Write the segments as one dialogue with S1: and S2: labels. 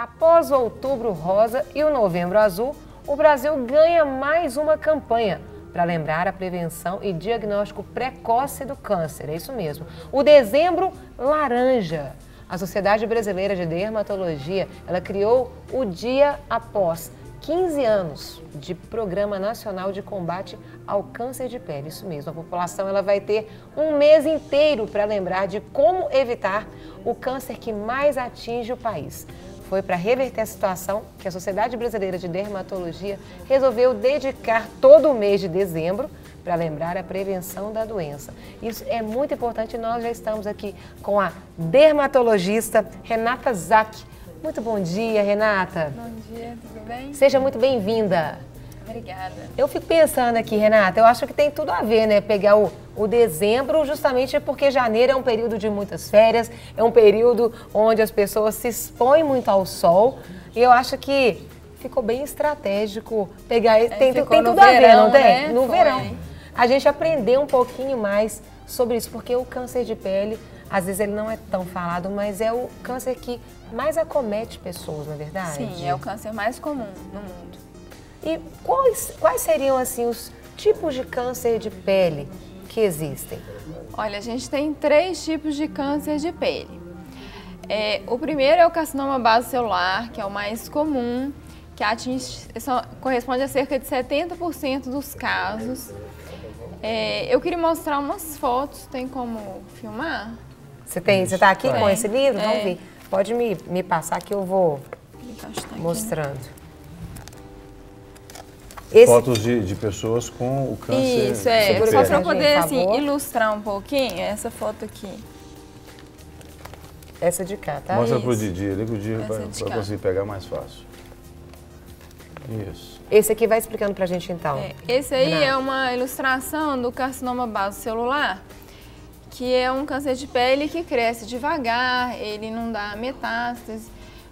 S1: Após o Outubro Rosa e o Novembro Azul, o Brasil ganha mais uma campanha para lembrar a prevenção e diagnóstico precoce do câncer. É isso mesmo. O Dezembro Laranja. A Sociedade Brasileira de Dermatologia, ela criou o dia após 15 anos de Programa Nacional de Combate ao Câncer de Pele. Isso mesmo, a população ela vai ter um mês inteiro para lembrar de como evitar o câncer que mais atinge o país. Foi para reverter a situação que a Sociedade Brasileira de Dermatologia resolveu dedicar todo o mês de dezembro para lembrar a prevenção da doença. Isso é muito importante. Nós já estamos aqui com a dermatologista Renata Zack muito bom dia, Renata.
S2: Bom dia, tudo bem?
S1: Seja muito bem-vinda.
S2: Obrigada.
S1: Eu fico pensando aqui, Renata, eu acho que tem tudo a ver, né? Pegar o, o dezembro, justamente porque janeiro é um período de muitas férias, é um período onde as pessoas se expõem muito ao sol. E eu acho que ficou bem estratégico pegar. É, tem, tem tudo verão, a ver, não tem? Né? No Foi. verão. A gente aprendeu um pouquinho mais sobre isso, porque o câncer de pele, às vezes ele não é tão falado, mas é o câncer que mais acomete pessoas, na é verdade?
S2: Sim, é o câncer mais comum no mundo.
S1: E quais, quais seriam, assim, os tipos de câncer de pele que existem?
S2: Olha, a gente tem três tipos de câncer de pele. É, o primeiro é o carcinoma base celular, que é o mais comum, que atinge, corresponde a cerca de 70% dos casos. É, eu queria mostrar umas fotos, tem como filmar?
S1: Você tem, você está aqui é. com esse livro? Vamos é. ver. Pode me, me passar que eu vou tá mostrando.
S3: Esse... Fotos de, de pessoas com o câncer.
S2: Isso, é. Só para poder assim, ilustrar um pouquinho, essa foto aqui.
S1: Essa de cá, tá?
S3: Mostra para o Didi ali que o Didi vai conseguir pegar mais fácil. Isso.
S1: Esse aqui vai explicando para a gente então.
S2: É, esse aí Renato. é uma ilustração do carcinoma base celular que é um câncer de pele que cresce devagar, ele não dá metástase,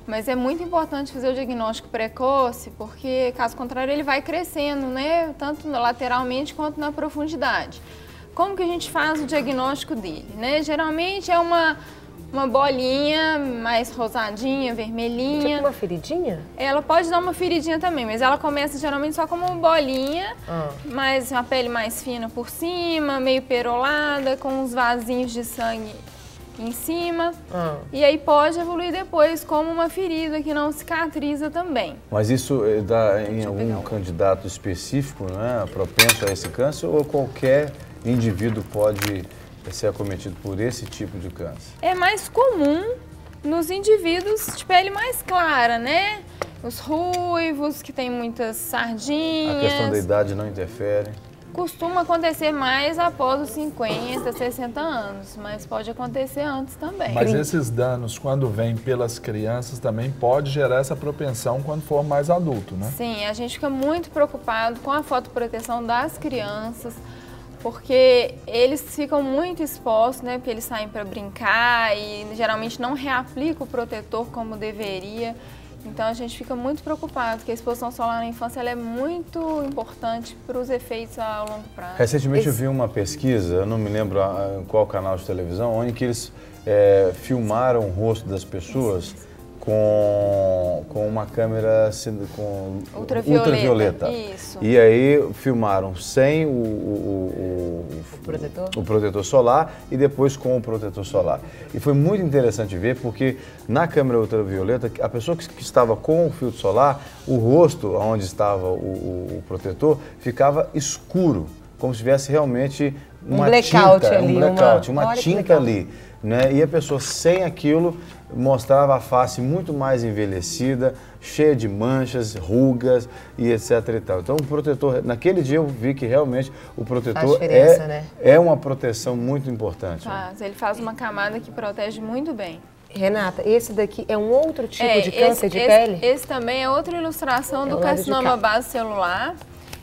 S2: mas é muito importante fazer o diagnóstico precoce, porque caso contrário ele vai crescendo, né, tanto lateralmente quanto na profundidade. Como que a gente faz o diagnóstico dele? Né? Geralmente é uma uma bolinha mais rosadinha, vermelhinha.
S1: Tipo uma feridinha?
S2: Ela pode dar uma feridinha também, mas ela começa geralmente só como uma bolinha, ah. mas uma pele mais fina por cima, meio perolada, com uns vasinhos de sangue em cima. Ah. E aí pode evoluir depois como uma ferida que não cicatriza também.
S3: Mas isso eh, dá em algum candidato específico, né, propenso a esse câncer, ou qualquer indivíduo pode ser acometido por esse tipo de câncer?
S2: É mais comum nos indivíduos de pele mais clara, né? Os ruivos, que tem muitas sardinhas.
S3: A questão da idade não interfere?
S2: Costuma acontecer mais após os 50, 60 anos, mas pode acontecer antes também.
S4: Mas esses danos, quando vêm pelas crianças, também pode gerar essa propensão quando for mais adulto, né?
S2: Sim, a gente fica muito preocupado com a fotoproteção das crianças, porque eles ficam muito expostos, né? Porque eles saem para brincar e geralmente não reaplicam o protetor como deveria. Então a gente fica muito preocupado, porque a exposição solar na infância é muito importante para os efeitos a longo prazo.
S3: Recentemente Esse... eu vi uma pesquisa, eu não me lembro em qual canal de televisão, onde que eles é, filmaram o rosto das pessoas com, com uma câmera com ultravioleta. ultravioleta.
S2: Isso.
S3: E aí filmaram sem o, o, o,
S1: o, protetor?
S3: o protetor solar e depois com o protetor solar. E foi muito interessante ver porque na câmera ultravioleta, a pessoa que, que estava com o filtro solar, o rosto onde estava o, protetor ficava escuro, como se tivesse realmente uma um blackout tinta, ali, um blackout, uma, uma tinta ali. Né? E a pessoa sem aquilo mostrava a face muito mais envelhecida, cheia de manchas, rugas e etc e tal. Então o protetor, naquele dia eu vi que realmente o protetor é, né? é uma proteção muito importante.
S2: Faz, ele faz uma camada que protege muito bem.
S1: Renata, esse daqui é um outro tipo é, de câncer
S2: esse,
S1: de
S2: esse,
S1: pele?
S2: Esse também é outra ilustração é do carcinoma base celular.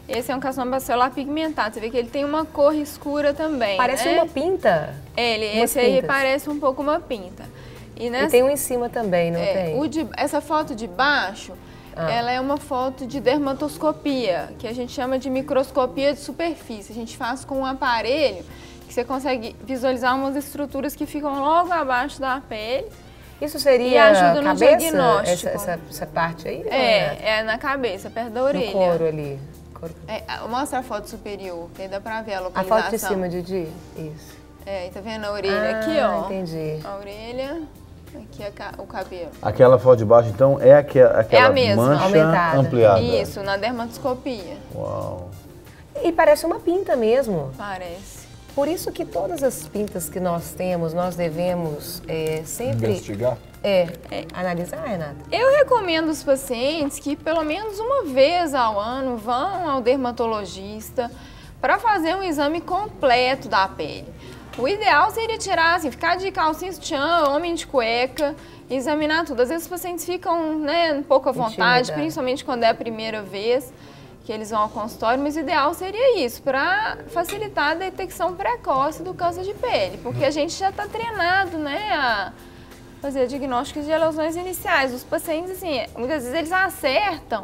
S2: Esse é um carcinoma celular pigmentado. Você vê que ele tem uma cor escura também.
S1: Parece
S2: né?
S1: uma pinta.
S2: Ele, Umas esse pintas. aí parece um pouco uma pinta.
S1: E, nessa, e tem um em cima também, não é, tem?
S2: De, essa foto de baixo, ah. ela é uma foto de dermatoscopia, que a gente chama de microscopia de superfície. A gente faz com um aparelho que você consegue visualizar umas estruturas que ficam logo abaixo da pele
S1: Isso seria
S2: E ajuda no
S1: cabeça,
S2: diagnóstico.
S1: Essa, essa, essa parte aí?
S2: É, é na cabeça, perto da
S1: No
S2: orelha.
S1: couro ali. Couro.
S2: É, mostra a foto superior, que aí dá pra ver a
S1: A
S2: localização.
S1: foto de cima, Didi? Isso.
S2: É, tá vendo a orelha
S1: Ah,
S2: aqui, ó.
S1: entendi.
S2: A orelha, aqui é ca- o cabelo.
S3: Aquela foto de baixo, então, é aquela, aquela
S2: mesma,
S3: mancha
S1: aumentada.
S3: ampliada.
S2: Isso, na dermatoscopia,
S3: Uau.
S1: E parece uma pinta mesmo.
S2: parece.
S1: Por isso que todas as pintas que nós temos, nós devemos é, sempre
S4: Investigar.
S1: É, analisar, Renata.
S2: Eu recomendo os pacientes que pelo menos uma vez ao ano vão ao dermatologista para fazer um exame completo da pele. O ideal seria tirar, assim, ficar de calcinha sutiã, homem de cueca, examinar tudo. Às vezes os pacientes ficam né, um pouco à vontade,
S1: Intimidade.
S2: principalmente quando é a primeira vez que eles vão ao consultório, mas o ideal seria isso, para facilitar a detecção precoce do câncer de pele, porque a gente já está treinado, né, a fazer diagnósticos de lesões iniciais. Os pacientes, assim, muitas vezes eles acertam,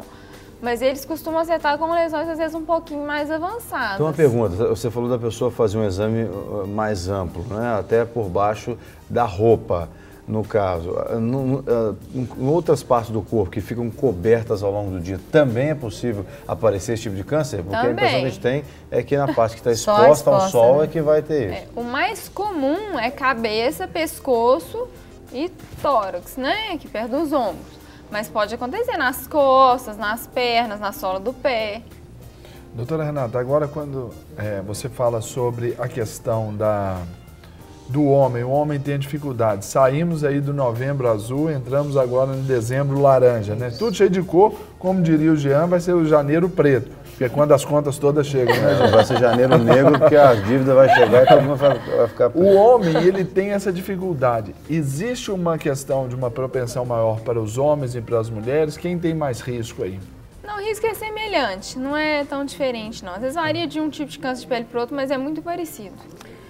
S2: mas eles costumam acertar com lesões, às vezes, um pouquinho mais avançadas.
S3: Então, uma pergunta. Você falou da pessoa fazer um exame uh, mais amplo, né? até por baixo da roupa, no caso. No- uh, Em outras partes do corpo que ficam cobertas ao longo do dia, também é possível aparecer esse tipo de câncer? Porque a impressão que a gente tem é que na parte que está
S1: Só
S3: exposta ao
S1: exposta,
S3: sol
S1: né?
S3: é que vai ter isso.
S2: É, o mais comum é cabeça, pescoço e tórax, né? Aqui perto dos ombros. Mas pode acontecer nas costas, nas pernas, na sola do pé.
S4: Doutora Renata, agora quando é, você fala sobre a questão da, do homem, o homem tem dificuldade. Saímos aí do novembro azul, entramos agora no dezembro laranja, né? Tudo cheio de cor, como diria o Jean, vai ser o janeiro preto, porque é quando as contas todas chegam, né, Jean?
S3: Vai ser janeiro negro, porque a dívida vai chegar e todo mundo vai, vai ficar...
S4: O homem, ele tem essa dificuldade. Existe uma questão de uma propensão maior para os homens e para as mulheres? Quem tem mais risco aí?
S2: Não, o risco é semelhante, não é tão diferente, não. Às vezes varia de um tipo de câncer de pele para outro, mas é muito parecido.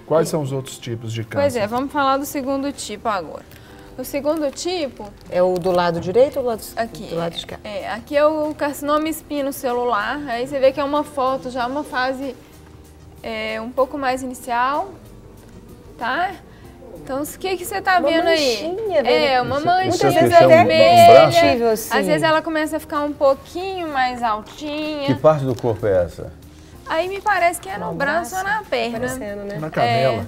S4: Quais são os outros tipos de câncer?
S2: Pois é, vamos falar do segundo tipo agora. O segundo tipo,
S1: É o do lado direito ou do lado,
S2: aqui,
S1: do lado de cá?
S2: é, aqui é o carcinoma espinocelular. Aí você vê que é uma foto, já uma fase é, um pouco mais inicial, tá? Então, o que, que você tá
S1: Uma
S2: vendo aí?
S1: manchinha,
S2: É, uma manchinha
S3: é
S1: vezes
S3: um- um
S2: vermelha.
S1: braço? assim.
S2: Às vezes ela começa a ficar um pouquinho mais altinha.
S3: Que parte do corpo é essa?
S2: Aí me parece que é no braço ou na perna.
S1: Parecendo, né?
S4: Na canela.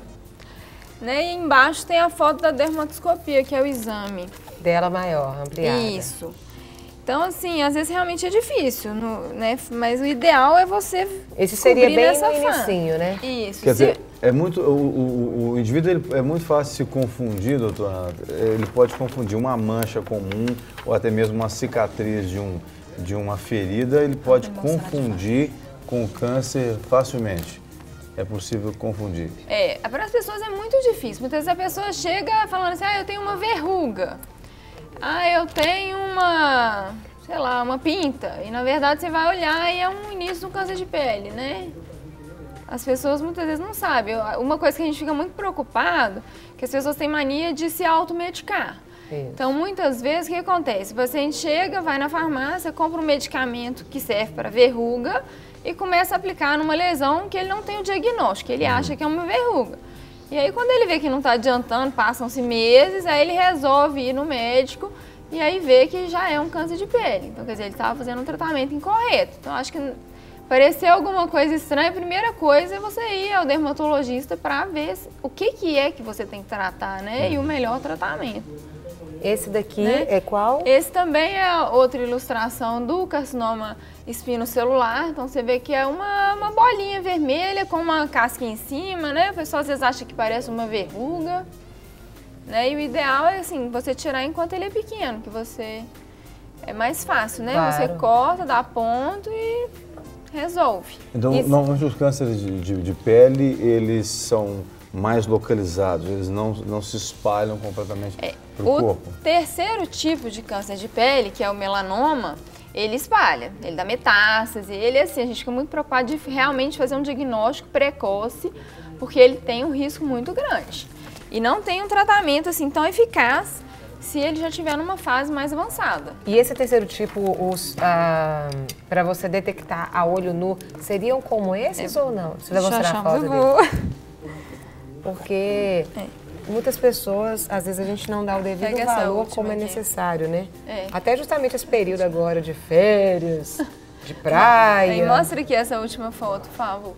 S2: Né? E embaixo tem a foto da dermatoscopia, que é o exame.
S1: Dela maior, ampliada.
S2: Isso. Então, assim, às vezes realmente é difícil, no- né? Mas o ideal é você
S1: Esse seria bem
S2: nessa
S1: no
S2: fã.
S1: inicinho, né?
S2: Isso.
S3: Quer
S2: Se-
S3: dizer, é muito, o, o- o indivíduo ele- é muito fácil se confundir, doutor Renato. Ele pode confundir uma mancha comum ou até mesmo uma cicatriz de, um, de uma ferida, ele pode confundir com o câncer facilmente. É possível confundir.
S2: É, para as pessoas é muito difícil. Muitas vezes a pessoa chega falando assim, ah, eu tenho uma verruga. Ah, eu tenho uma, sei lá, uma pinta. E na verdade você vai olhar e é um início de um câncer de pele, né? As pessoas muitas vezes não sabem. Uma coisa que a gente fica muito preocupado, que as pessoas têm mania de se automedicar.
S1: Isso.
S2: Então, muitas vezes, o que acontece? O paciente chega, vai na farmácia, compra um medicamento que serve para verruga e começa a aplicar numa lesão que ele não tem o diagnóstico, ele acha que é uma verruga. E aí, quando ele vê que não está adiantando, passam-se meses, aí ele resolve ir no médico e aí vê que já é um câncer de pele. Então, quer dizer, ele estava fazendo um tratamento incorreto. Então, acho que pareceu alguma coisa estranha, a primeira coisa é você ir ao dermatologista para ver o que, que é que você tem que tratar, né? E o melhor tratamento.
S1: Esse daqui
S2: Né?
S1: é qual?
S2: Esse também é outra ilustração do carcinoma espinocelular. Então você vê que é uma, uma bolinha vermelha com uma casca em cima, né? O pessoal às vezes acha que parece uma verruga. Né? E o ideal é assim, você tirar enquanto ele é pequeno, que você. É mais fácil, né?
S1: Claro.
S2: Você corta, dá ponto e resolve.
S3: Então,
S2: Isso-
S3: normalmente os cânceres de, de- de pele, eles são mais localizados, eles não, não se espalham completamente para o
S2: O
S3: corpo.
S2: terceiro tipo de câncer de pele, que é o melanoma, ele espalha, ele dá metástase, ele assim, a gente fica muito preocupado de realmente fazer um diagnóstico precoce, porque ele tem um risco muito grande. E não tem um tratamento assim tão eficaz se ele já estiver numa fase mais avançada.
S1: E esse terceiro tipo, os para você detectar a olho nu, seriam como esses ou não? Você vai mostrar a foto dele? Porque muitas pessoas, às vezes a gente não dá o devido
S2: Pega
S1: valor como é necessário, né?
S2: É.
S1: Até justamente esse período agora de férias, de praia.
S2: Aí mostra aqui essa última foto, por favor.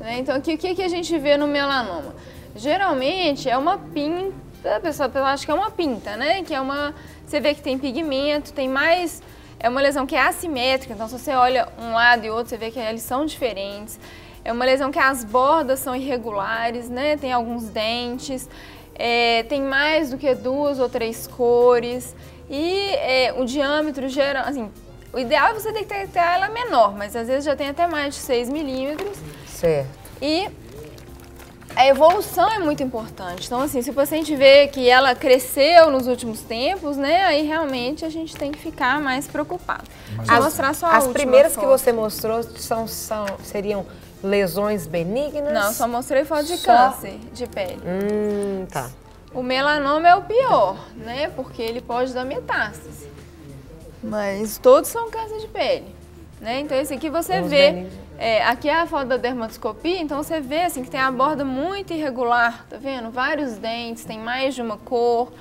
S2: Né, Então, o que, que a gente vê no melanoma? Geralmente é uma pinta, a pessoa acha que é uma pinta, né? Que é uma. Você vê que tem pigmento, tem mais. É uma lesão que é assimétrica, então se você olha um lado e outro, você vê que eles são diferentes. É uma lesão que as bordas são irregulares, né? Tem alguns dentes, é, tem mais do que duas ou três cores. E é, o diâmetro geral, assim, o ideal é você ter que ter, ter ela menor, mas às vezes já tem até mais de 6 milímetros.
S1: Certo.
S2: E a evolução é muito importante. Então, assim, se o paciente vê que ela cresceu nos últimos tempos, né, aí realmente a gente tem que ficar mais preocupado. Deixa eu mostrar só a
S1: as primeiras que
S2: foto.
S1: você mostrou são, são, seriam lesões benignas?
S2: Não, só mostrei foto de
S1: Só-
S2: câncer de pele.
S1: Hum, tá.
S2: O melanoma é o pior, né, porque ele pode dar metástase. Mas todos são câncer de pele, né? Então esse aqui você
S1: Os
S2: vê, é, aqui é a foto da dermatoscopia, então você vê assim que tem a borda muito irregular, tá vendo? Vários dentes, tem mais de uma cor.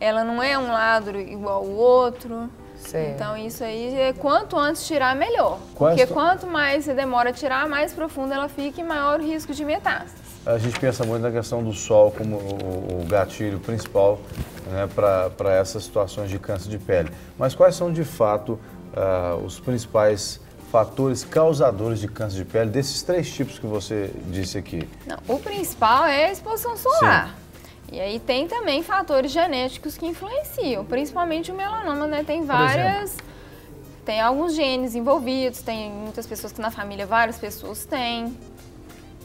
S2: Ela não é um lado igual ao outro.
S1: Certo.
S2: Então isso aí, é quanto antes tirar, melhor.
S3: Quais
S2: Porque
S3: to-
S2: quanto mais você demora a tirar, mais profunda ela fica e maior o risco de metástase.
S3: A gente pensa muito na questão do sol como o, gatilho principal né, para essas situações de câncer de pele. Mas quais são, de fato, ah, os principais fatores causadores de câncer de pele desses três tipos que você disse aqui?
S2: Não, o principal é a exposição solar. E aí tem também fatores genéticos que influenciam, principalmente o melanoma, né? Tem várias. Tem alguns genes envolvidos, tem muitas pessoas que na família várias pessoas têm.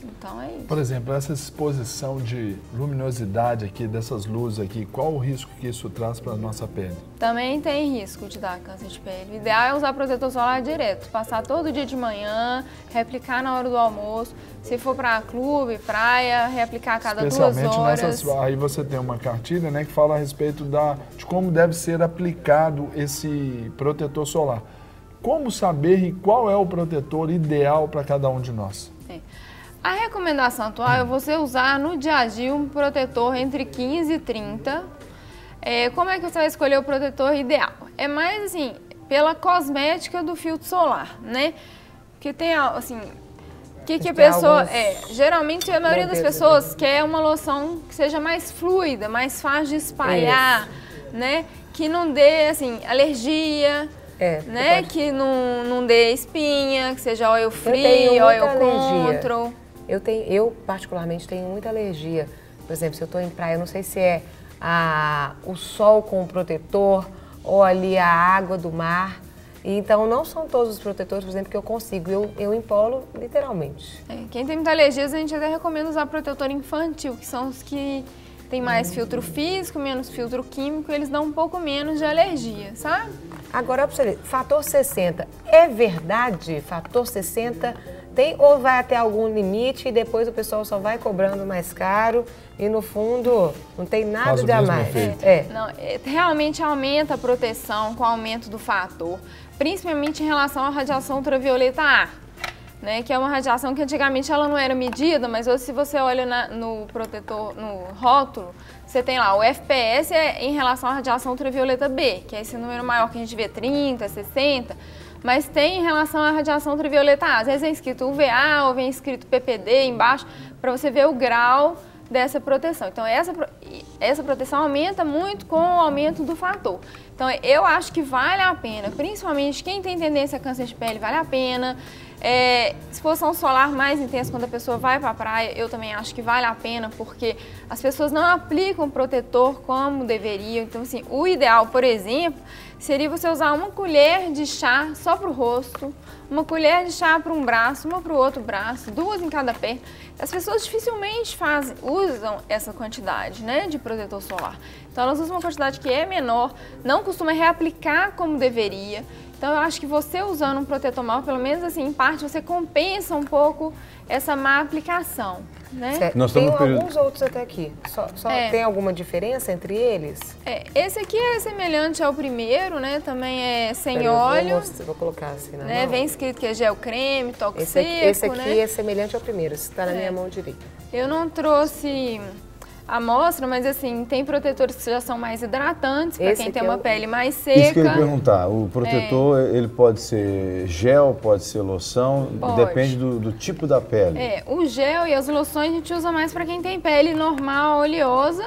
S2: Então é isso.
S4: Por exemplo, essa exposição de luminosidade aqui, dessas luzes aqui, qual o risco que isso traz para a nossa pele?
S2: Também tem risco de dar câncer de pele. O ideal é usar protetor solar direto, passar todo dia de manhã, reaplicar na hora do almoço. Se for para clube, praia, reaplicar a cada duas
S4: Especialmente
S2: horas.
S4: nessas. Aí você tem uma cartilha né, que fala a respeito da, de como deve ser aplicado esse protetor solar. Como saber e qual é o protetor ideal para cada um de nós?
S2: É. A recomendação atual é você usar no dia a dia um protetor entre 15 e 30. É, como é que você vai escolher o protetor ideal? É mais assim, pela cosmética do filtro solar, né? Porque tem, assim, o que, que a pessoa. É, geralmente a maioria das pessoas quer uma loção que seja mais fluida, mais fácil de espalhar, né? Que não dê, assim, alergia.
S1: É,
S2: Né? Que não, não dê espinha, que seja óleo
S1: tenho
S2: free,
S1: muita
S2: óleo
S1: alergia. Eu, tenho, eu, particularmente, tenho muita alergia. Por exemplo, se eu estou em praia, eu não sei se é a, o sol com o protetor ou ali a água do mar. Então, não são todos os protetores, por exemplo, que eu consigo. Eu, eu empolo literalmente.
S2: É, quem tem muita alergia, a gente até recomenda usar protetor infantil, que são os que tem mais filtro físico, menos filtro químico, eles dão um pouco menos de alergia, sabe?
S1: Agora, fator 60, é verdade? Fator 60 tem ou vai até algum limite e depois o pessoal só vai cobrando mais caro e no fundo não tem nada
S4: Faz o
S1: de a mais?
S4: efeito.
S1: É.
S2: Não, é, realmente aumenta a proteção com o aumento do fator, principalmente em relação à radiação ultravioleta A, né? Que é uma radiação que antigamente ela não era medida, mas hoje se você olha na- no protetor, no rótulo, você tem lá o FPS é em relação à radiação ultravioleta B, que é esse número maior que a gente vê 30, 60. Mas tem em relação à radiação ultravioleta A. Às vezes vem escrito UVA ou vem escrito PPD embaixo, para você ver o grau dessa proteção. Então, essa, essa proteção aumenta muito com o aumento do fator. Então, eu acho que vale a pena, principalmente quem tem tendência a câncer de pele, vale a pena. É, exposição solar mais intensa quando a pessoa vai para a praia, eu também acho que vale a pena, porque as pessoas não aplicam protetor como deveriam. Então, assim, o ideal, por exemplo, seria você usar uma colher de chá só para o rosto, uma colher de chá para um braço, uma para o outro braço, duas em cada pé. As pessoas dificilmente fazem, usam essa quantidade né, de protetor solar. Então elas usam uma quantidade que é menor, não costuma reaplicar como deveria. Então eu acho que você usando um protetor maior, pelo menos assim, em parte, você compensa um pouco essa má aplicação. Né?
S3: Nós
S1: tem
S3: período-
S1: alguns outros até aqui. Só, só
S2: É.
S1: tem alguma diferença entre eles?
S2: É, esse aqui é semelhante ao primeiro, né? Também é sem
S1: vou
S2: óleo.
S1: mostrar- Vou, colocar assim na
S2: Né?
S1: mão.
S2: Vem escrito que é gel creme, toque
S1: Esse aqui,
S2: seco,
S1: esse aqui
S2: né?
S1: é semelhante ao primeiro. Esse está na
S2: É.
S1: minha mão direita.
S2: Eu não trouxe amostra, mas assim, tem protetores que já são mais hidratantes, para quem tem uma
S1: eu...
S2: pele mais seca.
S3: Isso que eu ia perguntar, o protetor, é. ele pode ser gel, pode ser loção, pode. depende do, do, tipo da pele.
S2: É, o gel e as loções a gente usa mais para quem tem pele normal, oleosa,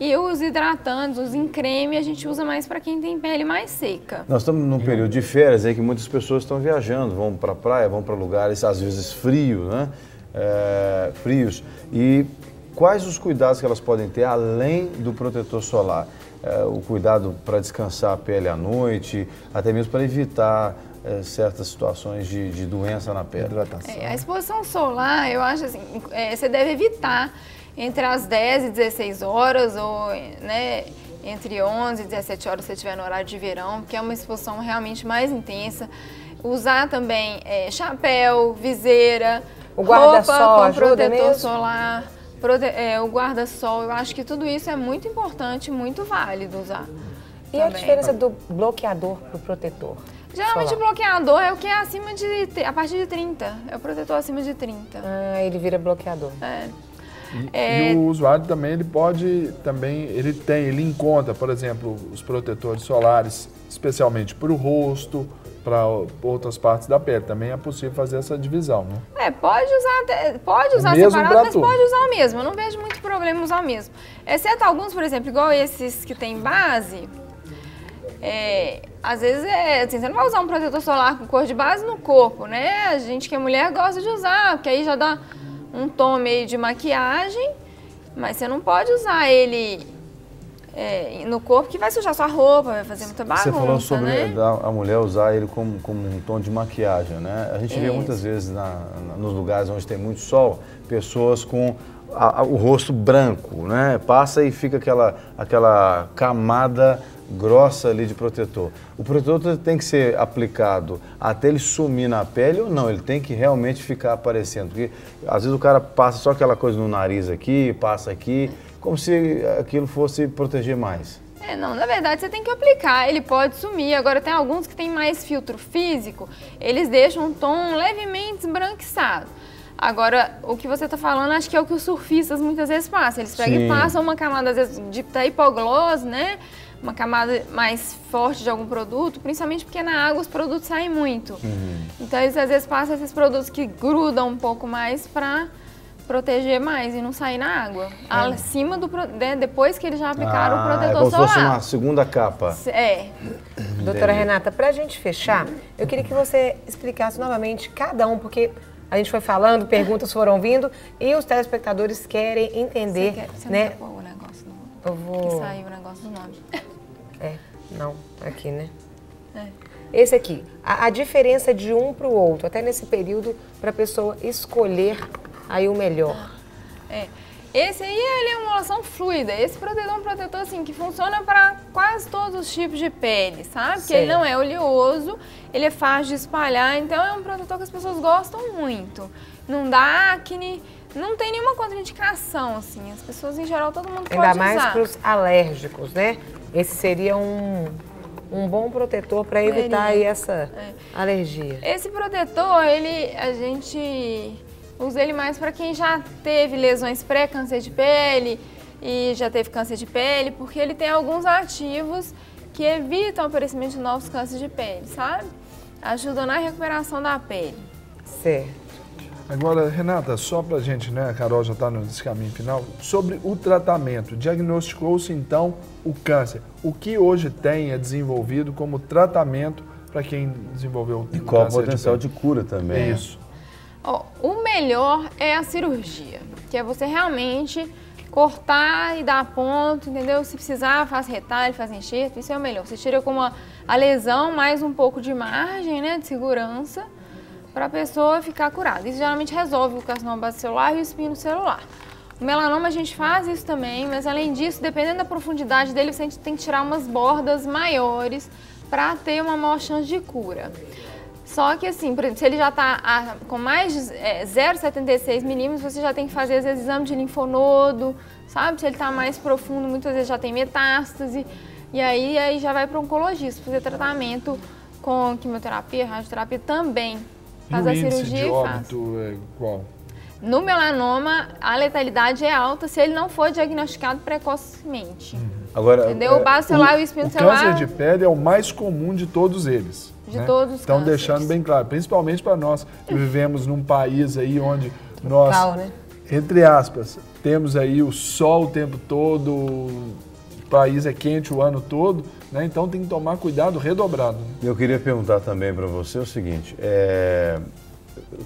S2: e os hidratantes, os em creme, a gente usa mais para quem tem pele mais seca.
S3: Nós estamos num período de férias aí que muitas pessoas estão viajando, vão para a praia, vão para lugares às vezes frios, né? É, frios. E quais os cuidados que elas podem ter além do protetor solar? É, o cuidado para descansar a pele à noite, até mesmo para evitar é, certas situações de, de, doença na pele.
S2: É, a exposição solar, eu acho assim, é, você deve evitar entre as 10 e 16 horas ou né, entre 11 e 17 horas se você estiver no horário de verão, porque é uma exposição realmente mais intensa. Usar também é, chapéu, viseira, o guarda-sol com protetor mesmo? solar, é, o guarda-sol. Eu acho que tudo isso é muito importante, muito válido usar.
S1: E também. a diferença do bloqueador para o protetor?
S2: Geralmente solar. o bloqueador é o que é acima de. a partir de 30. É o protetor acima de 30.
S1: Ah, ele vira bloqueador.
S2: É.
S4: E, é... e, o usuário também ele pode também ele tem ele encontra por exemplo os protetores solares especialmente para o rosto para outras partes da pele também é possível fazer essa divisão né
S2: é pode usar pode usar separado mas tudo. pode usar o mesmo eu não vejo muito problema usar o mesmo exceto alguns por exemplo igual esses que tem base é, às vezes é, assim, você não vai usar um protetor solar com cor de base no corpo, né? A gente que é mulher gosta de usar, porque aí já dá um tom meio de maquiagem, mas você não pode usar ele é, no corpo que vai sujar sua roupa, vai fazer muita bagunça,
S3: Você falou sobre
S2: né?
S3: a, mulher usar ele como, como um tom de maquiagem, né? A gente Isso. vê muitas vezes na, na, nos lugares onde tem muito sol, pessoas com a, a, o rosto branco, né? Passa e fica aquela, aquela camada grossa ali de protetor. O protetor tem que ser aplicado até ele sumir na pele ou não? Ele tem que realmente ficar aparecendo? Porque às vezes o cara passa só aquela coisa no nariz aqui, passa aqui, como se aquilo fosse proteger mais.
S2: É, não, na verdade você tem que aplicar, ele pode sumir. Agora tem alguns que tem mais filtro físico, eles deixam um tom levemente esbranquiçado. Agora, o que você está falando, acho que é o que os surfistas muitas vezes passam. Eles pegam Sim. e passam uma camada, às vezes, de hipoglós, né? uma camada mais forte de algum produto, principalmente porque na água os produtos saem muito. Uhum. Então eles às vezes passam esses produtos que grudam um pouco mais para proteger mais e não sair na água. É. Acima do né, depois que eles já aplicaram ah, o protetor é como solar.
S3: Se fosse uma segunda capa.
S2: É.
S1: Doutora Renata, para a gente fechar, eu queria que você explicasse novamente cada um, porque a gente foi falando, perguntas foram vindo e os telespectadores querem entender, você quer, você né?
S2: Não o negócio,
S1: não. Eu vou.
S2: Que saiu o negócio do nome.
S1: É, não, aqui, né? É. Esse aqui, a, a diferença de um para o outro, até nesse período, para a pessoa escolher aí o melhor.
S2: É. Esse aí ele é uma loção fluida. Esse protetor é um protetor assim que funciona para quase todos os tipos de pele, sabe? Porque ele não é oleoso, ele é fácil de espalhar, então é um protetor que as pessoas gostam muito. Não dá acne, não tem nenhuma contraindicação, assim. As pessoas em geral, todo mundo
S1: Ainda
S2: pode
S1: usar. Ainda mais para os alérgicos, né? Esse seria um, um bom protetor para evitar aí essa é. alergia.
S2: Esse protetor, ele, a gente usa ele mais para quem já teve lesões pré-câncer de pele e já teve câncer de pele, porque ele tem alguns ativos que evitam o aparecimento de novos cânceres de pele, sabe? Ajuda na recuperação da pele.
S1: Certo.
S4: Agora, Renata, só para a gente, né, a Carol já está nesse caminho final, sobre o tratamento. Diagnosticou-se então o câncer. O que hoje tem é desenvolvido como tratamento para quem desenvolveu
S3: e o qual câncer? E qual o potencial de, de, cura também.
S4: É isso.
S2: Oh, o melhor é a cirurgia, que é você realmente cortar e dar ponto, entendeu? Se precisar, faz retalho, faz enxerto, isso é o melhor. Você tira com a, a lesão mais um pouco de margem, né, de segurança para a pessoa ficar curada. Isso geralmente resolve o carcinoma base celular e o espino celular. O melanoma a gente faz isso também, mas além disso, dependendo da profundidade dele, você tem que tirar umas bordas maiores para ter uma maior chance de cura. Só que assim, por exemplo, se ele já está com mais de é, 0,76 milímetros, você já tem que fazer às vezes exame de linfonodo, sabe? Se ele está mais profundo, muitas vezes já tem metástase. E aí, aí já vai para o oncologista fazer tratamento com quimioterapia, radioterapia também. Faz
S4: e
S2: a cirurgia
S4: de
S2: e
S4: óbito faz. é qual?
S2: No melanoma, a letalidade é alta se ele não for diagnosticado precocemente.
S3: Agora,
S2: Entendeu? O base celular e o espinho
S4: o
S2: celular.
S4: câncer de pele é o mais comum de todos eles.
S2: De
S4: né?
S2: todos os
S4: Então,
S2: cânceres.
S4: deixando bem claro, principalmente para nós que vivemos num país aí onde nós,
S1: né?
S4: entre aspas, temos aí o sol o tempo todo, o país é quente o ano todo, né? Então tem que tomar cuidado redobrado. né?
S3: Eu queria perguntar também para você o seguinte: é,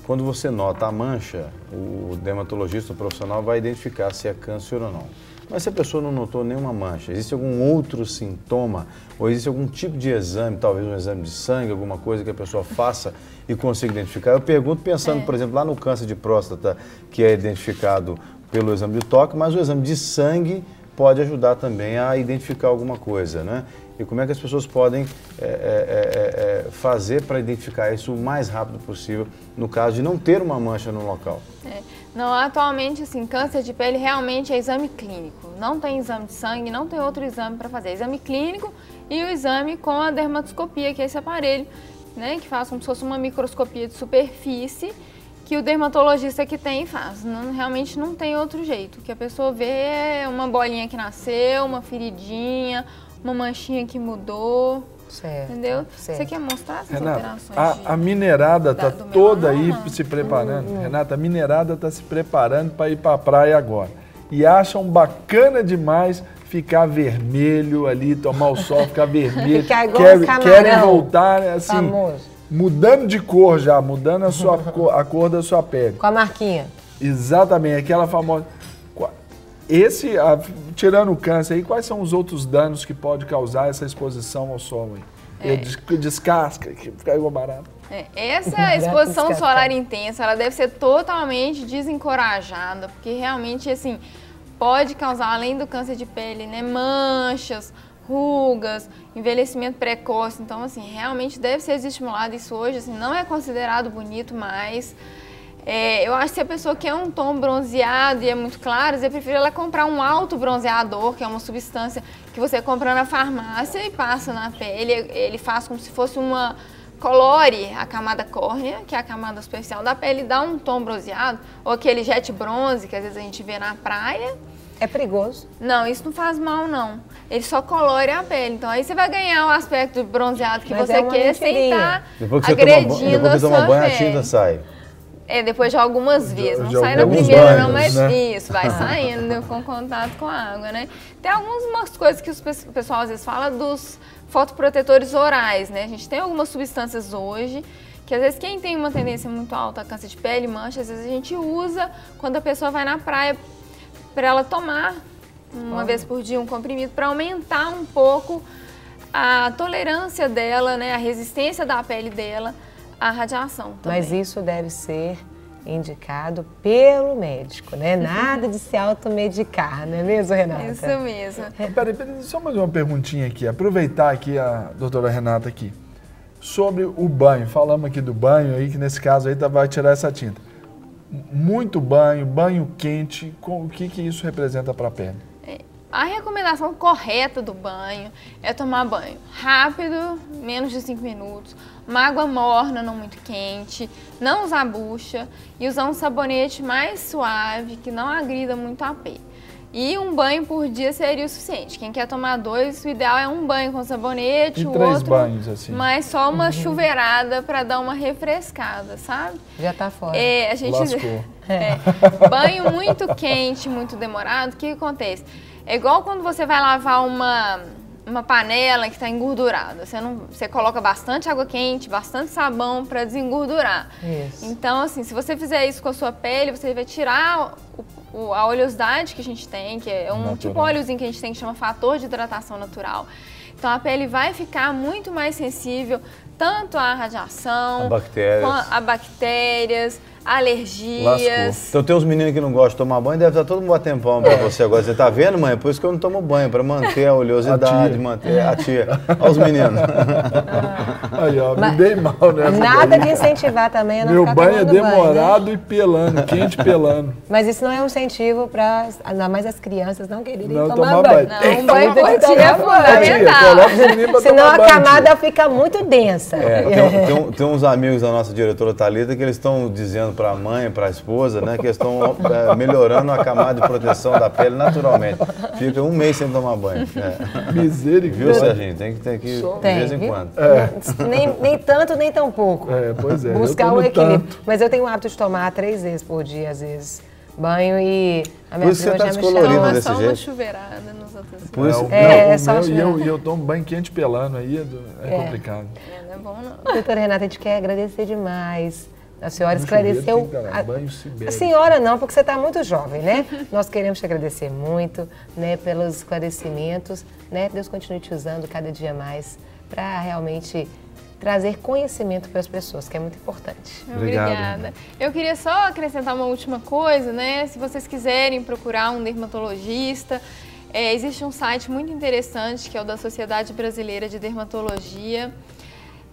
S3: quando você nota a mancha, o dermatologista o profissional vai identificar se é câncer ou não. Mas se a pessoa não notou nenhuma mancha, existe algum outro sintoma ou existe algum tipo de exame, talvez um exame de sangue, alguma coisa que a pessoa faça e consiga identificar? Eu pergunto pensando, por exemplo, lá no câncer de próstata, que é identificado pelo exame de toque, mas o exame de sangue pode ajudar também a identificar alguma coisa, né? E como é que as pessoas podem é, é, é, é, fazer para identificar isso o mais rápido possível, no caso de não ter uma mancha no local?
S2: É. Não, atualmente, assim, câncer de pele realmente é exame clínico. Não tem exame de sangue, não tem outro exame para fazer. Exame clínico e o exame com a dermatoscopia, que é esse aparelho, né, que faz como se fosse uma microscopia de superfície, que o dermatologista que tem faz. Não, realmente não tem outro jeito. O que a pessoa vê é uma bolinha que nasceu, uma feridinha, uma manchinha que mudou.
S1: Certo.
S2: Entendeu?
S1: certo.
S2: Você quer mostrar essas
S4: Renata,
S2: alterações? de-
S4: a, a minerada
S2: da-
S4: tá
S2: do
S4: toda aí se preparando. Renata, a minerada tá se preparando para ir para a praia agora. E acham bacana demais ficar vermelho ali, tomar o sol, ficar vermelho.
S1: Ficar igual
S4: Quer-
S1: camarão
S4: querem voltar assim,
S1: famoso.
S4: mudando de cor já, mudando a, sua cor, a cor da sua pele.
S1: Com a marquinha.
S4: Exatamente, aquela famosa. Esse, a- tirando o câncer aí, quais são os outros danos que pode causar essa exposição ao sol aí? É. Des- Descasca, que fica igual barato.
S2: É, essa exposição solar intensa, ela deve ser totalmente desencorajada, porque realmente, assim, pode causar, além do câncer de pele, né, manchas, rugas, envelhecimento precoce. Então, assim, realmente deve ser desestimulado. Isso hoje, assim, não é considerado bonito mais. É, eu acho que se a pessoa quer um tom bronzeado e é muito claro, eu prefiro ela comprar um alto bronzeador, que é uma substância que você compra na farmácia e passa na pele. Ele faz como se fosse uma colore a camada córnea, que é a camada superficial da pele, dá um tom bronzeado, ou aquele jet bronze que às vezes a gente vê na praia.
S1: É perigoso.
S2: Não, isso não faz mal, não. Ele só colore a pele. Então aí você vai ganhar o aspecto bronzeado que
S1: Mas
S2: você
S1: é
S2: quer sem
S1: mentirinha.
S2: estar
S3: Depois que você toma,
S2: agredindo
S3: depois que
S2: a
S3: você toma
S2: sua
S3: banho, a tinta sai.
S2: É, depois de algumas vezes. Não
S4: de
S2: sai na primeira,
S4: banhos,
S2: não, mas
S4: né?
S2: isso, vai saindo com contato com a água, né? Tem algumas coisas que o pessoal às vezes fala dos fotoprotetores orais, né? A gente tem algumas substâncias hoje que às vezes quem tem uma tendência muito alta a câncer de pele, mancha, às vezes a gente usa quando a pessoa vai na praia para ela tomar uma vez por dia um comprimido para aumentar um pouco a tolerância dela, né, a resistência da pele dela à radiação. Também.
S1: Mas isso deve ser indicado pelo médico, né? Nada de se automedicar, não é mesmo, Renata?
S2: Isso mesmo.
S4: Mas Peraí, peraí, só mais uma perguntinha aqui. Aproveitar aqui a doutora Renata aqui. Sobre o banho. Falamos aqui do banho aí, que nesse caso aí tá- vai tirar essa tinta. Muito banho, banho quente, com- o que, que isso representa para a pele?
S2: A recomendação correta do banho é tomar banho rápido, menos de 5 minutos, uma água morna, não muito quente, não usar bucha e usar um sabonete mais suave, que não agrida muito a pele. E um banho por dia seria o suficiente. Quem quer tomar dois, o ideal é um banho com sabonete,
S4: E
S2: o
S4: três
S2: outro,
S4: banhos, assim?
S2: mas só uma chuveirada para dar uma refrescada, sabe?
S1: Já tá fora.
S2: É, a gente
S4: Lascou.
S2: É, banho muito quente, muito demorado, o que acontece? É igual quando você vai lavar uma, uma panela que está engordurada. Você, não, você coloca bastante água quente, bastante sabão para desengordurar.
S1: Isso.
S2: Então, assim, se você fizer isso com a sua pele, você vai tirar o- o- a oleosidade que a gente tem, que é um
S4: Natural.
S2: tipo óleozinho que a gente tem que chama fator de hidratação natural. Então a pele vai ficar muito mais sensível tanto à radiação,
S3: A bactérias.
S2: quan- a bactérias, alergias.
S3: Lascou. Então tem uns meninos que não gostam de tomar banho, deve estar todo mundo a tempão pra você agora. Você tá vendo, mãe? Por isso que eu não tomo banho, pra manter a
S4: A
S3: oleosidade,
S4: tia.
S3: manter a tia. Olha os meninos.
S4: Aí, ó, me dei mal nessa
S1: Nada
S4: daí.
S1: de incentivar também a não
S4: Meu
S1: ficar
S4: banho é
S1: tomando banho, né?
S4: demorado e pelando, quente pelando.
S1: Mas isso não é um incentivo para, ainda mais as crianças não quererem
S4: Não
S1: tomar,
S4: tomar
S1: banho.
S4: banho.
S2: Não, um banho
S1: Tem que
S2: por dia é
S1: banho.
S2: Fundamental.
S1: Senão
S4: tomar
S1: a
S4: banho,
S1: camada fica muito densa.
S3: É, tem, tem tem uns amigos da nossa diretora Thalita que eles estão dizendo para a mãe, para a esposa, né? Que estão é, melhorando a camada de proteção da pele naturalmente. Fica um mês sem tomar banho. É.
S4: Misericórdia.
S3: Viu, Serginho? Tem que ter que de vez em quando.
S1: Nem, nem tanto, nem tão pouco.
S4: É, pois é.
S1: Buscar o equilíbrio.
S4: tanto.
S1: Mas eu tenho o hábito de tomar três vezes por dia, às vezes, banho e a minha
S3: Por isso você
S1: prima
S3: tá
S1: já me
S3: descolorida
S1: chama.
S2: Toma
S3: desse
S2: só uma
S3: jeito.
S2: chuveirada nos outros.
S3: Por isso-
S1: É, é só
S4: meu- e eu, e eu tomo banho quente pelando aí, é, é
S1: É.
S4: complicado.
S2: É, não é bom não.
S1: Doutora Renata, a gente quer agradecer demais. A senhora esclareceu. a-
S4: banho.
S1: A senhora não, porque você está muito jovem, né? Nós queremos te agradecer muito, né, pelos esclarecimentos, né? Deus continue te usando cada dia mais para realmente trazer conhecimento para as pessoas, que é muito importante.
S4: Obrigado.
S2: Obrigada. Eu queria só acrescentar uma última coisa, né? Se vocês quiserem procurar um dermatologista, é, existe um site muito interessante que é o da Sociedade Brasileira de Dermatologia,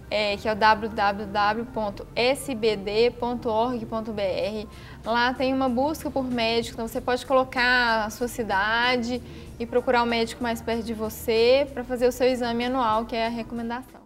S2: é, que é o www.sbd.org.br. Lá tem uma busca por médico, então você pode colocar a sua cidade e procurar o médico mais perto de você para fazer o seu exame anual, que é a recomendação.